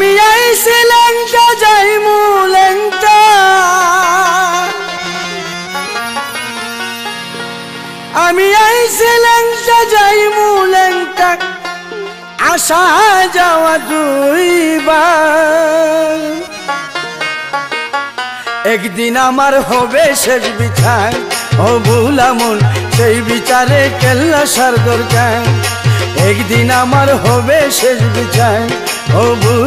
আমি ল্যাংটা যাইমু ল্যাংটা। আমি ল্যাংটা যাইমু ল্যাংটা। আসা যাওয়া দুইবার। একদিন আমার হবে শেষ বিচার ও ভুলামন, সেই বিচারে কেল্লা সার দরকার। একদিন আমার হবে শেষ বিচার ও ভুলামন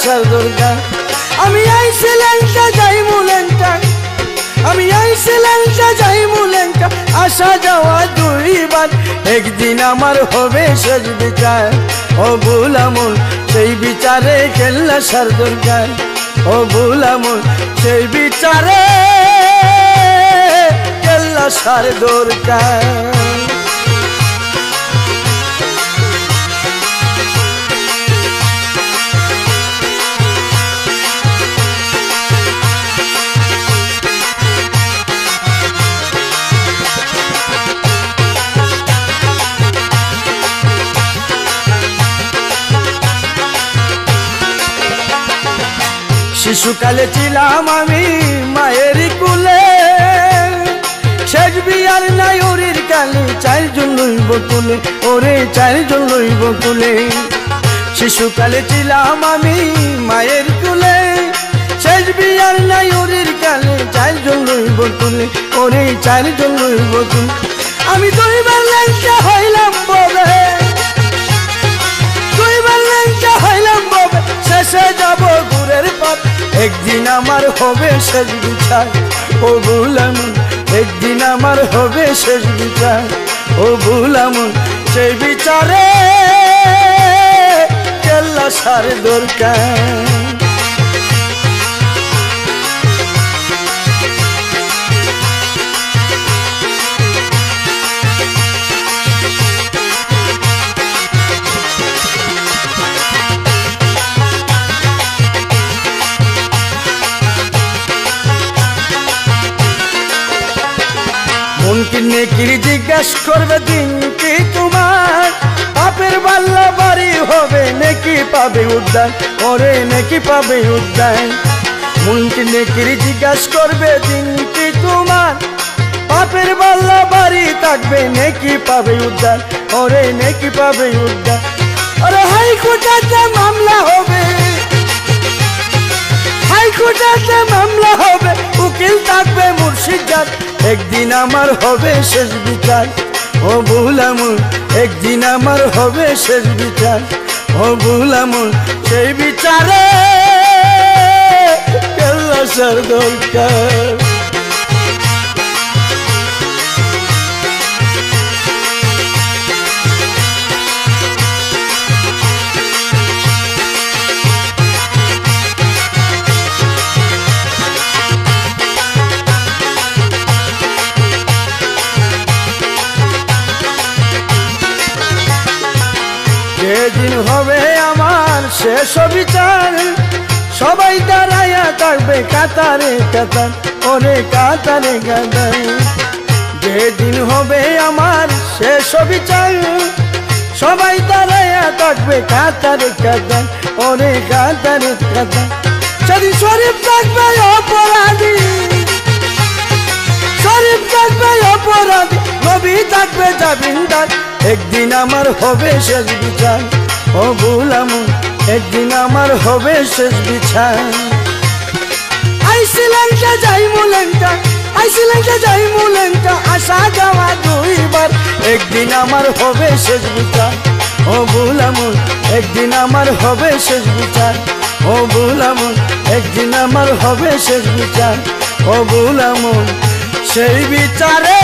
কেল্লা সার দরকার। আমি আইছিলাম যাই মুলেনটা আমি আইছিলাম যাই মুলেনটা আসা যাওয়া দুইবার একদিন আমার হবে শেষ বিচার। ও ভুলামন সেই বিচারে কেল্লা সার দরকার। ও ভুলামন সেই বিচারে কেল্লা সার দরকার। শিশুকালে ছিলাম আমি মায়ের কুলে। শেষ বিয়ার নাই ওরির কালে, চারজন লইব তুলে ওরে চারজন লইব তুলে শিশুকালে ছিলাম আমি মায়ের কুলে। শেষ বিয়ার নাই ওরির কালে, চারজন লইব তুলে ওরে চারজন লইব তুলে আমি দুইবার ল্যাংটা হইলাম হবে শেষ বিচার। ও ভুলাম একদিন আমার হবে শেষ বিচার। ও ভুলাম সেই বিচারে কেল্লা সার দরকার। নেকির জিজ্ঞাস করবে দিন কি তোমার? বাপের বাল্লা বাড়ি হবে নেকি পাবে উদ্যান? ওরে নেকি পাবে উদ্যান? মনকে নেকির জিজ্ঞাস করবে দিন কি তোমার? বাপের বাল্লা বাড়ি থাকবে নেকি পাবে উদ্যান? ওরে নেকি পাবে উদ্যান? আরে হাইকোর্টে মামলা হবে হাইকোর্টে মামলা হবে মুর্শিদাবাদ একদিন আমার হবে শেষ বিচার। ও ভুলামুন একদিন আমার হবে শেষ বিচার। ও ভুলামুন সেই বিচারে কেল্লাসার দরকার। শেষ বিচার সবাই দাঁড়াইয়া থাকবে কাতারে কাতার, ওরে কাতারে কাতার। যেদিন হবে আমার শেষ বিচার সবাই দাঁড়াইয়া থাকবে কাতারে কাতার, ওরে কাতারে কাতার। সেদিন শরীফ থাকবে অপরাধী, শরীফ থাকবে অপরাধী, নবী থাকবে জাবিন্দার একদিন আমার হবে শেষ বিচার ও বুলাম একদিন আমার হবে শেষ বিচার আইসিলেন্টা যাই মুলেন্টা আইসিলেন্টা যাই মুলেন্টা আসা যাওয়া দুইবার। একদিন আমার হবে শেষ বিচার ও বুলাম একদিন আমার হবে শেষ বিচার ও বুলাম একদিন আমার হবে শেষ বিচার ও বুলাম সেই বিচারে